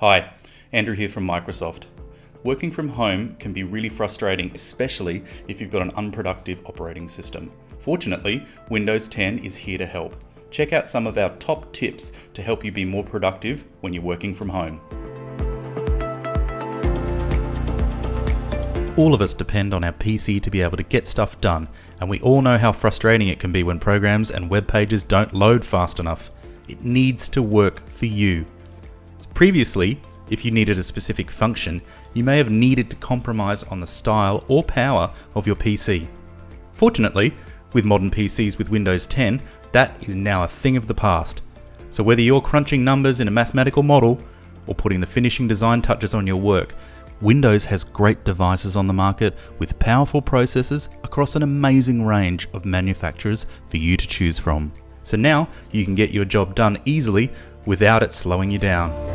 Hi, Andrew here from Microsoft. Working from home can be really frustrating, especially if you've got an unproductive operating system. Fortunately, Windows 10 is here to help. Check out some of our top tips to help you be more productive when you're working from home. All of us depend on our PC to be able to get stuff done, and we all know how frustrating it can be when programs and web pages don't load fast enough. It needs to work for you. Previously, if you needed a specific function, you may have needed to compromise on the style or power of your PC. Fortunately, with modern PCs with Windows 10, that is now a thing of the past. So whether you're crunching numbers in a mathematical model or putting the finishing design touches on your work, Windows has great devices on the market with powerful processors across an amazing range of manufacturers for you to choose from. So now you can get your job done easily without it slowing you down.